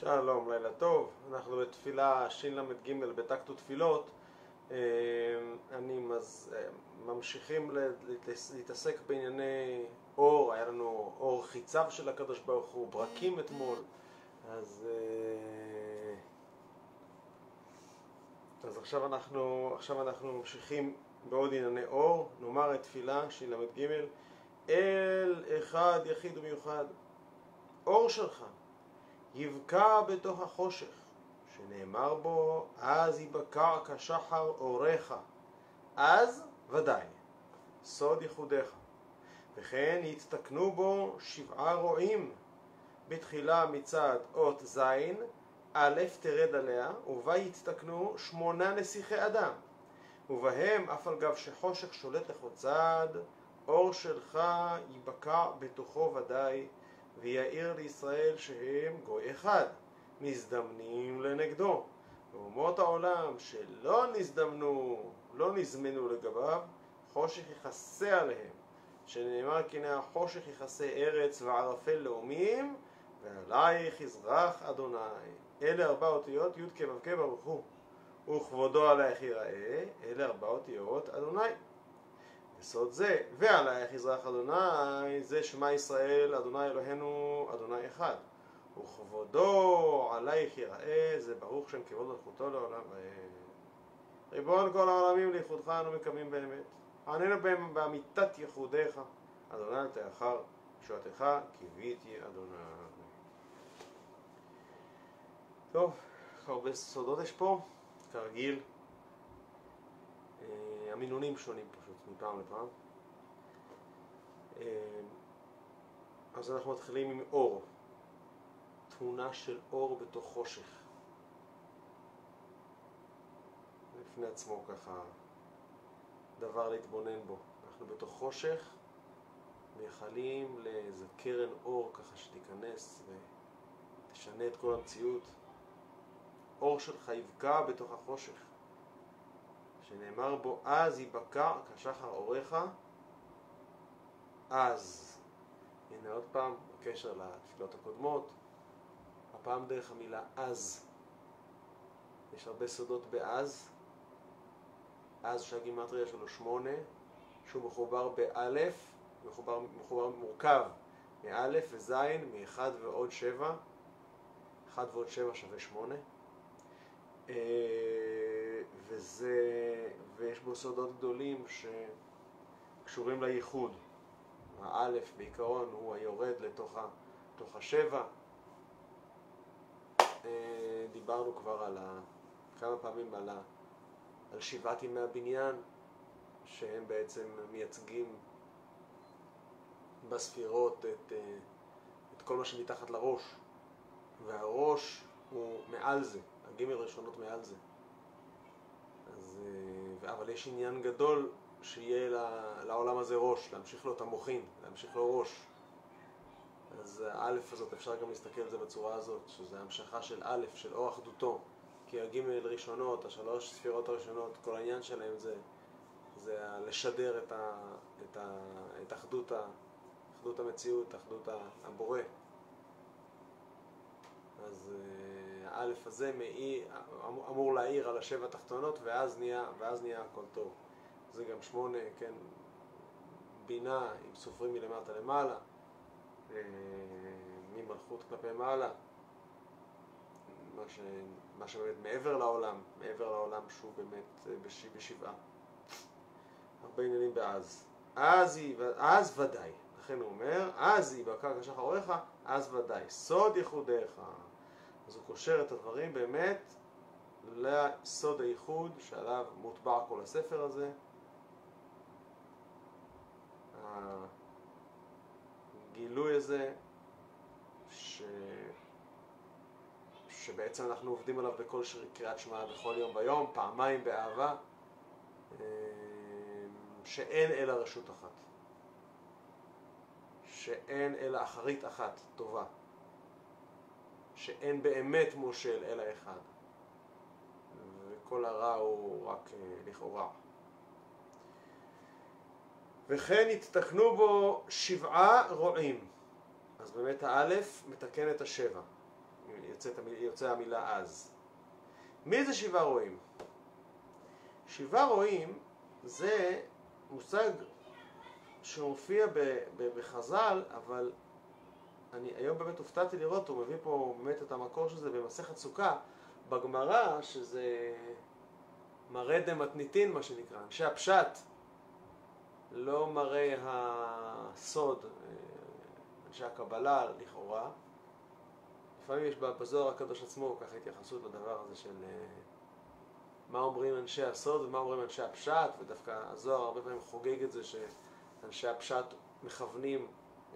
שלום, לילה טוב. אנחנו בתפילה של"ג בטקט ותפילות. אה, אני מז... אה, ממשיכים להתעסק בענייני אור, היה לנו אור חיציו של הקדוש ברוך הוא, ברקים אתמול, אז, אה, אז עכשיו, אנחנו, עכשיו אנחנו ממשיכים בעוד ענייני אור, נאמר את תפילה של"ג אל אחד יחיד ומיוחד, אור שלך יבקע בתוך החושך, שנאמר בו, אז יבקע כשחר אורך, אז ודאי, סוד ייחודיך. וכן יתתקנו בו שבעה רועים, בתחילה מצד אות ז', א' תרד עליה, ובה יתתקנו שמונה נסיכי אדם, ובהם אף על גב שחושך שולט לכל צד, אור שלך יבקע בתוכו ודאי, ויעיר לישראל שהם גוי אחד, מזדמנים לנגדו. ואומות העולם שלא נזדמנו, לא נזמנו לגביו, חושך יכסה עליהם. שנאמר כי הנה החושך יכסה ארץ וערפל לאומים, ועלייך יזרח אדוני. אלה ארבע אותיות י' כו' ברוך הוא. וכבודו עלייך יראה, אלה ארבע אותיות אדוני. יסוד זה, ועלייך יזרח אדוני, זה שמע ישראל, אדוני אלוהינו, אדוני אחד. וכבודו עלייך יראה, זה ברוך שם כבוד מלכותו לעולם ריבון כל העולמים לאיחודך אנו מקווים באמת. עננו בהם באמיתת ייחודיך, אדוני אל תאחר, ישועתך קיוויתי אדוני. טוב, הרבה סודות יש פה, כרגיל. המינונים שונים פשוט מפעם לפעם. אה, אז אנחנו מתחילים עם אור, תמונה של אור בתוך חושך. בפני עצמו ככה דבר להתבונן בו. אנחנו בתוך חושך, מייחלים לאיזה קרן אור ככה שתיכנס ותשנה את כל המציאות. אור שלך יבקע בתוך החושך. שנאמר בו אז יבקע כשחר אורך אז הנה עוד פעם בקשר לתפילות הקודמות. הפעם דרך המילה אז יש הרבה סודות באז אז שהגימטריה שלו שמונה שהוא מחובר באלף מחובר, מחובר מורכב מאלף וזין מאחד ועוד שבע. אחד ועוד שבע שווה שמונה. אה, וזה, ויש בו סודות גדולים שקשורים לייחוד. האלף בעיקרון הוא היורד לתוך, ה, השבע. אה, דיברנו כבר על ה, כמה פעמים על, ה, על שבעת ימי הבניין, שהם בעצם מייצגים בספירות את, אה, את כל מה שמתחת לראש, והראש הוא מעל זה, הגימל ראשונות מעל זה. אה, אבל יש עניין גדול שיהיה לעולם הזה ראש, להמשיך לו את המוחין, להמשיך לו ראש. אז האלף הזאת, אפשר גם להסתכל על זה בצורה הזאת, שזה המשכה של א', של אור אחדותו. כי הגימל ראשונות, השלוש ספירות הראשונות, כל העניין שלהם זה, זה לשדר את, ה, את, ה, את אחדות, ה, אחדות המציאות, אחדות הבורא. אז אה, האלף הזה מאיר, אמור להעיר על השבע התחתונות ואז נהיה, ואז נהיה הכל טוב. זה גם שמונה, כן, בינה, אם סופרים מלמטה למעלה, אה, ממלכות כלפי מעלה, מה, ש, מה שבאמת מעבר לעולם, מעבר לעולם שהוא באמת אה, בש, בשבעה. הרבה עניינים באז. אז, אז ודאי, לכן הוא אומר, אז היא בקרקע שחר עורך, אז ודאי. סוד ייחודיך. אז הוא קושר את הדברים באמת לסוד הייחוד שעליו מוטבע כל הספר הזה. הגילוי הזה ש... שבעצם אנחנו עובדים עליו בכל קריאת שמע בכל יום ויום, פעמיים באהבה, שאין אלא רשות אחת, שאין אלא אחרית אחת טובה. שאין באמת מושל אלא אחד, וכל הרע הוא רק אה, לכאורה. וכן התתקנו בו שבעה רועים. אז באמת האלף מתקן את השבע. יוצאת, יוצא המילה אז. מי זה שבעה רועים? שבעה רועים זה מושג שמופיע בחז"ל, אבל אני היום באמת הופתעתי לראות, הוא מביא פה באמת את המקור של זה במסכת סוכה, בגמרא, שזה מראה דמתניתין מה שנקרא, אנשי הפשט, לא מראה הסוד, אנשי הקבלה לכאורה. לפעמים יש בזוהר הקדוש עצמו ככה התייחסות לדבר הזה של אה, מה אומרים אנשי הסוד ומה אומרים אנשי הפשט, ודווקא הזוהר הרבה פעמים חוגג את זה שאנשי הפשט מכוונים,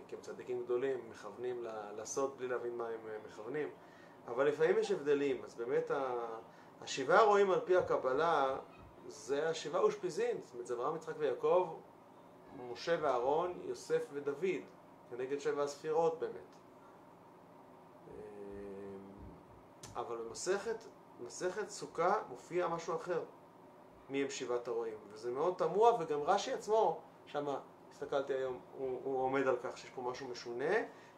כי הם צדיקים גדולים, מכוונים לסוד בלי להבין מה הם אה, מכוונים. אבל לפעמים יש הבדלים, אז באמת השבעה רואים על פי הקבלה זה השבעה אושפיזין, זאת אומרת זה אברהם, יצחק ויעקב, משה ואהרון, יוסף ודוד, כנגד שבע הספירות באמת. אמ, אבל במסכת, במסכת סוכה מופיע משהו אחר מי הם שבעת הרועים, וזה מאוד תמוה, וגם רש"י עצמו, שם הסתכלתי היום, הוא, הוא עומד על כך שיש פה משהו משונה,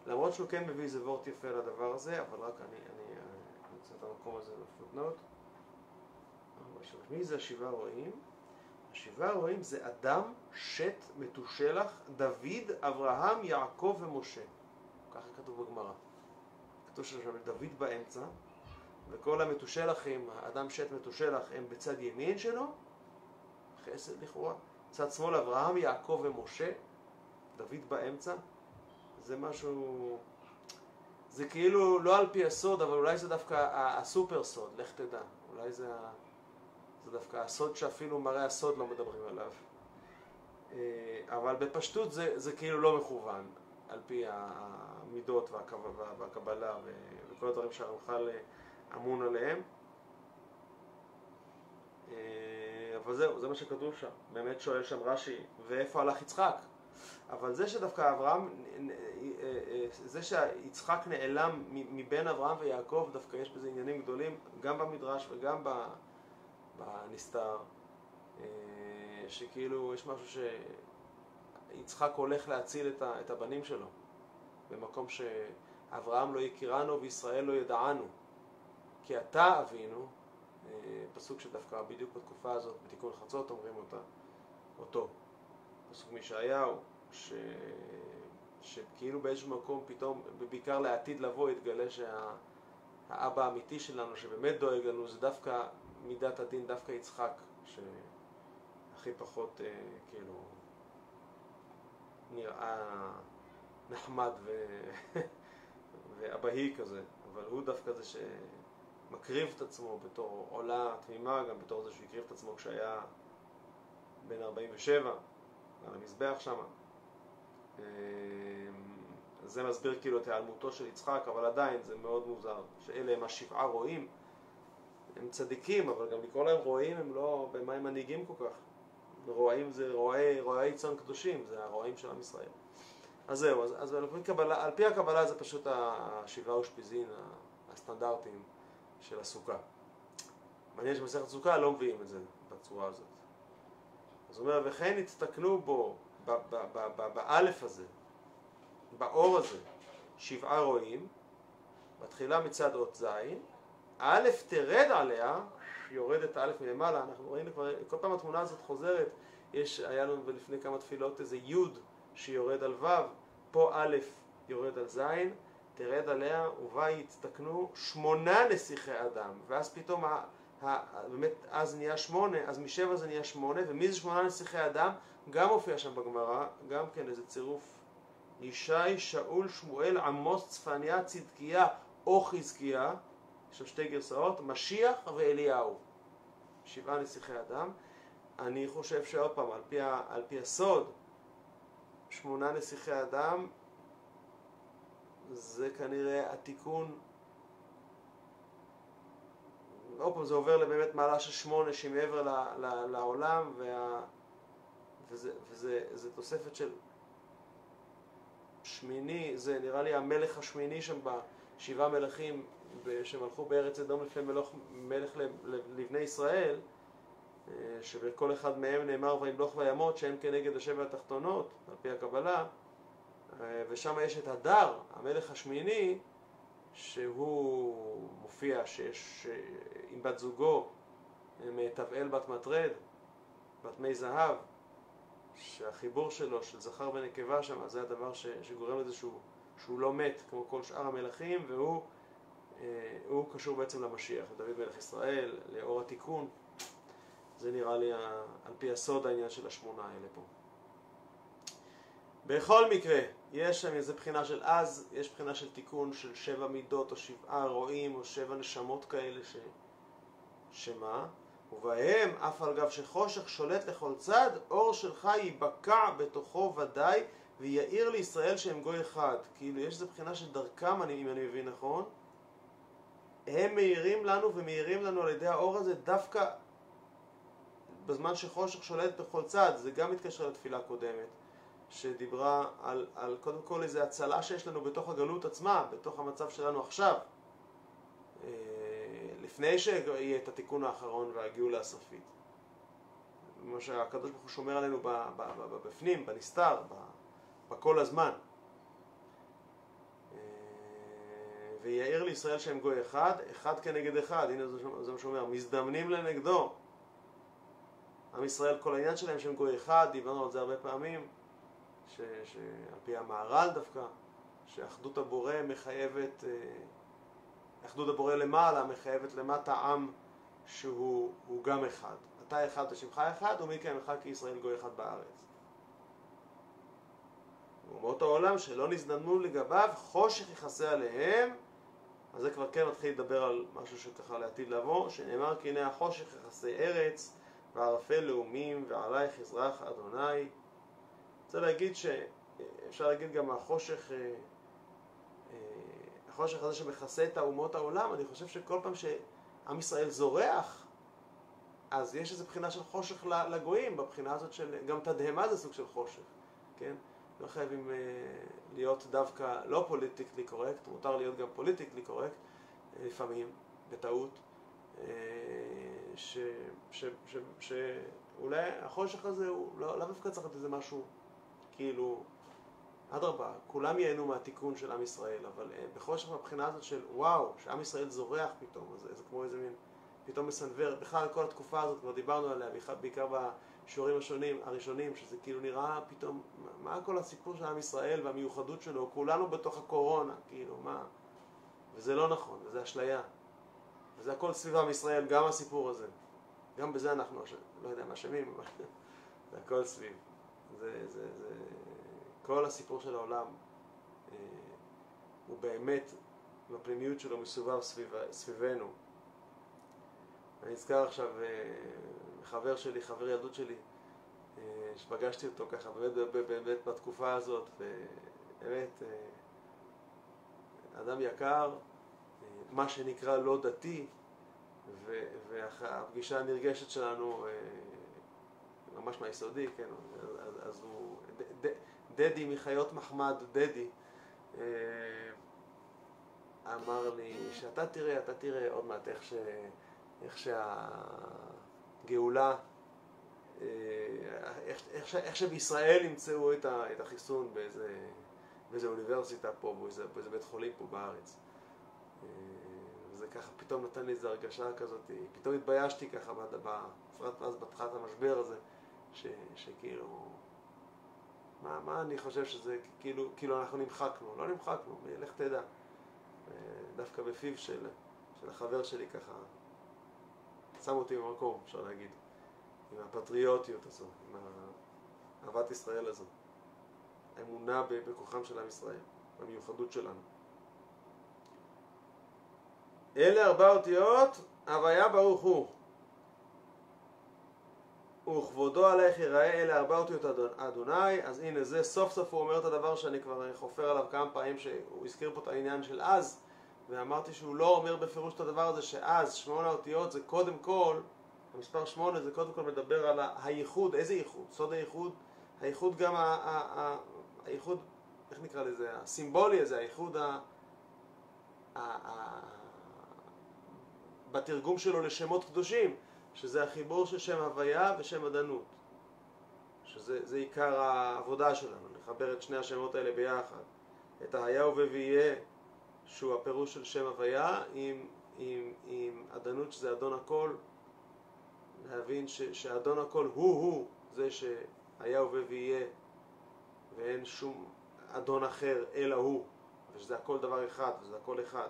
למרות שהוא כן מביא איזה וורט יפה לדבר הזה, אבל רק אני, אני, אני רוצה את המקום הזה בפוטנוט. מי זה השבעה רועים? השבעה רועים זה אדם, שת, מתושלח, דוד, אברהם, יעקב ומשה. ככה כתוב בגמרא. כתוב שם דוד באמצע, וכל המתושלחים, האדם שת מתושלח, הם בצד ימין שלו, חסד לכאורה. צד שמאל אברהם, יעקב ומשה, דוד באמצע. זה משהו... זה כאילו לא על פי הסוד, אבל אולי זה דווקא הסופר סוד, לך תדע. אולי זה, זה דווקא הסוד שאפילו מראה הסוד לא מדברים עליו. אה, אבל בפשטות זה, זה כאילו לא מכוון, על פי המידות והקבלה וכל הדברים שהרמח"ל אה, אמון עליהם. אה, אבל זהו, זה מה שכתוב שם. באמת שואל שם רש"י, ואיפה הלך יצחק? אבל זה שדווקא אברהם, זה שיצחק נעלם מבין אברהם ויעקב, דווקא יש בזה עניינים גדולים, גם במדרש וגם בנסתר, שכאילו יש משהו שיצחק הולך להציל את הבנים שלו, במקום שאברהם לא יכירנו וישראל לא ידענו, כי אתה אבינו, פסוק שדווקא בדיוק בתקופה הזאת, בתיקון חצות אומרים אותה, אותו, פסוק מישעיהו, ש... שכאילו באיזשהו מקום פתאום, בעיקר לעתיד לבוא, יתגלה שהאבא האמיתי שלנו, שבאמת דואג לנו, זה דווקא מידת הדין, דווקא יצחק, שהכי פחות אה, כאילו נראה נחמד ו... ואבהי כזה, אבל הוא דווקא זה שמקריב את עצמו בתור עולה תמימה, גם בתור זה שהקריב את עצמו כשהיה בן 47 על המזבח שם. אמ, זה מסביר כאילו את היעלמותו של יצחק, אבל עדיין זה מאוד מוזר, שאלה הם השבעה רועים, הם צדיקים, אבל גם לקרוא להם רועים הם לא, במה הם מנהיגים כל כך? רועים זה רועי, רועי צאן קדושים, זה הרועים של עם ישראל. אז זהו, אז, אז על, פי קבלה, על פי הקבלה זה פשוט השבעה אושפיזין הסטנדרטיים של הסוכה. מעניין שבמסכת סוכה לא מביאים את זה בצורה הזאת. אז הוא אומר, וכן הצטכנו בו באלף הזה, באור הזה, שבעה רועים, מתחילה מצד אות זין, א' תרד עליה, יורדת א' מלמעלה, אנחנו ראינו כבר, כל פעם התמונה הזאת חוזרת, יש, היה לנו לפני כמה תפילות איזה י' שיורד על ו', פה א' יורד על ז', תרד עליה ובה יצטכנו שמונה נסיכי אדם, ואז פתאום, ה, ה, באמת, אז נהיה שמונה, אז משבע זה נהיה שמונה, ומי זה שמונה נסיכי אדם? גם מופיע שם בגמרא, גם כן איזה צירוף ישי, שאול, שמואל, עמוס, צפניה, צדקיה או חזקיה, יש שם שתי גרסאות, משיח ואליהו. שבעה נסיכי אדם. אני חושב שעוד פעם, על פי, על פי הסוד, שמונה נסיכי אדם זה כנראה התיקון. עוד פעם זה עובר לבאמת מעלה של שמונה שהיא מעבר ל, ל, לעולם וה, וזה, וזה תוספת של שמיני, זה נראה לי המלך השמיני שם בשבעה מלכים שמלכו בארץ אדום לפני מלך, מלך לבני ישראל, אה, שבכל אחד מהם נאמר וימלוך וימות שהם כנגד השבע התחתונות, על פי הקבלה, ושם יש את הדר, המלך השמיני, שהוא הוא מופיע שיש עם בת זוגו, מתבעל בת מטרד, בת מי זהב, שהחיבור שלו, של זכר ונקבה שם, זה הדבר ש, שגורם לזה שהוא, שהוא לא מת כמו כל שאר המלכים, והוא אה, קשור בעצם למשיח, לדוד מלך ישראל, לאור התיקון. זה נראה לי על פי הסוד העניין של השמונה האלה פה. בכל מקרה, יש שם איזה בחינה של אז, יש בחינה של תיקון של שבע מידות או שבעה רועים או שבע נשמות כאלה ש... שמה? ובהם אף על גב שחושך שולט לכל צד, אור שלך ייבקע בתוכו ודאי ויעיר לישראל שהם גוי אחד. כאילו יש איזה בחינה של דרכם, אם אני מבין נכון, הם מאירים לנו ומאירים לנו על ידי האור הזה דווקא בזמן שחושך שולט בכל צד, זה גם מתקשר לתפילה קודמת. שדיברה על, על קודם כל איזו הצלה שיש לנו בתוך הגלות עצמה, בתוך המצב שלנו עכשיו, אה, לפני שיהיה את התיקון האחרון והגאולה הסופית. מה שהקדוש ברוך הוא שומר עלינו בפנים, בנסתר, בכל הזמן. אה, ויעיר לישראל שהם גוי אחד, אחד כנגד אחד, הנה זה מה שאומר, מזדמנים לנגדו. עם ישראל, כל העניין שלהם שהם גוי אחד, דיברנו על זה הרבה פעמים. שעל פי המהר"ל דווקא, שאחדות הבורא מחייבת, אה, אחדות הבורא למעלה מחייבת למטה עם שהוא גם אחד. אתה אחד ושמך אחד, ומי כן אחד כי ישראל גוי אחד בארץ. אומות העולם שלא נזדמנו לגביו, חושך יכסה עליהם, אז זה כבר כן מתחיל לדבר על משהו שככה לעתיד לבוא, שנאמר כי הנה החושך יכסה ארץ, וערפל לאומים, ועלייך יזרח אדוני. רוצה להגיד שאפשר להגיד גם החושך, אה, אה, החושך הזה שמכסה את האומות העולם, אני חושב שכל פעם שעם ישראל זורח, אז יש איזו בחינה של חושך לגויים, בבחינה הזאת של, גם תדהמה זה סוג של חושך, כן? לא חייבים אה, להיות דווקא לא politically correct, מותר להיות גם politically correct לפעמים, בטעות, שאולי החושך הזה הוא לא, לא דווקא צריך להיות איזה משהו כאילו, אדרבה, כולם ייהנו מהתיקון של עם ישראל, אבל אה, בחושך מהבחינה הזאת של וואו, שעם ישראל זורח פתאום, זה, זה כמו איזה מין, פתאום מסנוור, בכלל כל התקופה הזאת, כבר דיברנו עליה, בעיקר בשיעורים השונים, הראשונים, שזה כאילו נראה פתאום, מה כל הסיפור של עם ישראל והמיוחדות שלו, כולנו בתוך הקורונה, כאילו, מה? וזה לא נכון, וזה אשליה. וזה הכל סביב עם ישראל, גם הסיפור הזה. גם בזה אנחנו, לא יודע מה אשמים, אבל זה הכל סביב. זה, זה, זה, כל הסיפור של העולם אה, הוא באמת, בפנימיות שלו מסובב סביב, סביבנו. אני נזכר עכשיו אה, שלי, חבר ילדות שלי, אה, שפגשתי אותו ככה באמת, באמת בתקופה הזאת, באמת אדם יקר, מה שנקרא לא דתי, והפגישה הנרגשת שלנו ממש מהיסודי, כן, אז, אז הוא, ד, ד, דדי מחיות מחמד, דדי, אה, אמר לי שאתה תראה, אתה תראה עוד מעט איך, ש, איך שהגאולה, אה, איך, איך, שבישראל ימצאו את, ה, את החיסון באיזה, באיזה אוניברסיטה פה, באיזה, באיזה בית חולים פה בארץ. אה, וזה ככה פתאום נתן לי איזו הרגשה כזאת, פתאום התביישתי ככה, בפרט אז בתחילת המשבר הזה. ש, שכאילו, מה, מה אני חושב שזה, כאילו, כאילו אנחנו נמחקנו, לא נמחקנו, לך תדע. אה, דווקא בפיו של, של החבר שלי ככה, שם אותי במקום, אפשר להגיד, עם הפטריוטיות הזו, עם אהבת ישראל הזו, האמונה בכוחם של עם ישראל, במיוחדות שלנו. אלה ארבע אותיות, הוויה ברוך הוא. וכבודו עלייך יראה אלה ארבע אותיות אדוני, אז הנה זה סוף סוף הוא אומר את הדבר שאני כבר חופר עליו כמה פעמים שהוא הזכיר פה את העניין של אז. ואמרתי שהוא לא אומר בפירוש את הדבר הזה שאז שמונה אותיות זה קודם כל, המספר שמונה זה קודם כל מדבר על הייחוד, איזה ייחוד? סוד הייחוד, הייחוד גם, הייחוד, איך נקרא לזה, הסימבולי הזה, הייחוד ה... בתרגום שלו לשמות קדושים שזה החיבור של שם הוויה ושם עדנות, שזה עיקר העבודה שלנו, לחבר את שני השמות האלה ביחד, את היה ובוויה, שהוא הפירוש של שם הוויה, עם, עם, עם אדנות שזה אדון הכל, להבין ש, שאדון הכל הוא-הוא זה שהיה הווה ויהיה, ואין שום אדון אחר אלא הוא, ושזה הכל דבר אחד, וזה הכל אחד.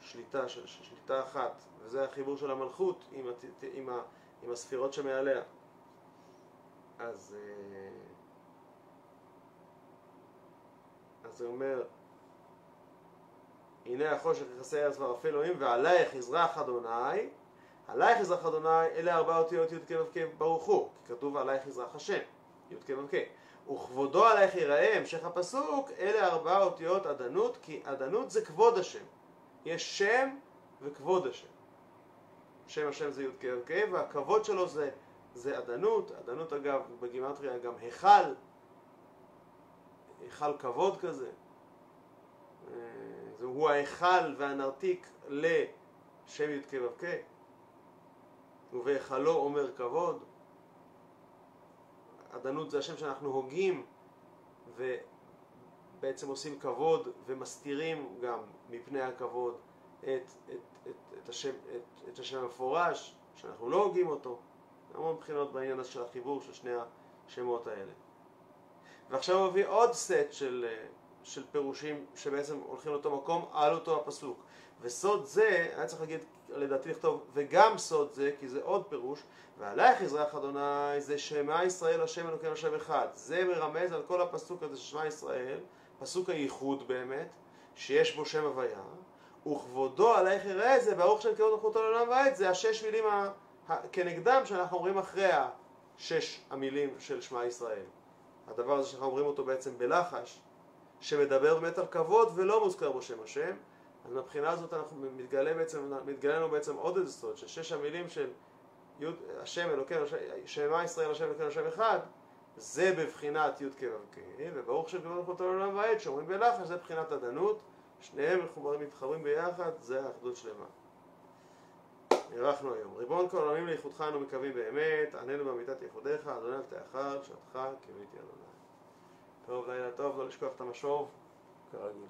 שליטה, של, שליטה אחת, וזה החיבור של המלכות עם, עם, עם, עם הספירות שמעליה. אז, אה, אז זה אומר, הנה החושך יכסה ארץ וערפל אלוהים ועלייך יזרח אדוני עלייך יזרח אדוני אלה ארבע אותיות י"ק ו"ק ברוך הוא כי כתוב עלייך יזרח השם י"ק ו"ק וכבודו עלייך ייראה המשך הפסוק אלה ארבע אותיות עדנות כי עדנות זה כבוד השם יש שם וכבוד השם. שם השם זה י"ק ו"ק והכבוד שלו זה, זה עדנות עדנות אגב בגימטריה גם היכל היכל כבוד כזה. הוא ההיכל והנרתיק לשם י"ק ו"ק ובהיכלו אומר כבוד. עדנות זה השם שאנחנו הוגים ובעצם עושים כבוד ומסתירים גם מפני הכבוד את, את, את, את, השם, את, את השם המפורש שאנחנו לא הוגים אותו המון בחינות בעניין של החיבור של שני השמות האלה ועכשיו הוא מביא עוד סט של של פירושים שבעצם הולכים לאותו מקום על אותו הפסוק. וסוד זה, היה צריך להגיד, לדעתי לכתוב, וגם סוד זה, כי זה עוד פירוש, ועלייך יזרח אדוני, זה שמע ישראל השם אלוקינו השם אחד. זה מרמז על כל הפסוק הזה של שמע ישראל, פסוק הייחוד באמת, שיש בו שם הוויה, וכבודו עלייך יראה זה, ברוך של כבוד מלכותו לעולם ועד, זה השש מילים ה... כנגדם שאנחנו אומרים אחרי השש המילים של שמע ישראל. הדבר הזה שאנחנו אומרים אותו בעצם בלחש, שמדבר באמת על כבוד ולא מוזכר בו שם השם אז מבחינה הזאת אנחנו מתגלה בעצם, מתגלה לנו בעצם עוד איזה סוד ששש המילים של יוד, השם אלוקינו, שמע ישראל השם אלוקינו השם אחד זה בבחינת י' כ' ו' וברוך שם כבוד מלכותו לעולם ועד שאומרים בלחש זה בחינת עדנות שניהם מחוברים מתחברים ביחד זה אחדות שלמה. נערכנו היום. ריבון כל העולמים לאיכותך אנו מקווים באמת עננו באמיתת ייחודיך אדוני אל תאחר שעתך כביתי אדוני טוב, לילה טוב, לא לשכוח את המשוב, כרגיל.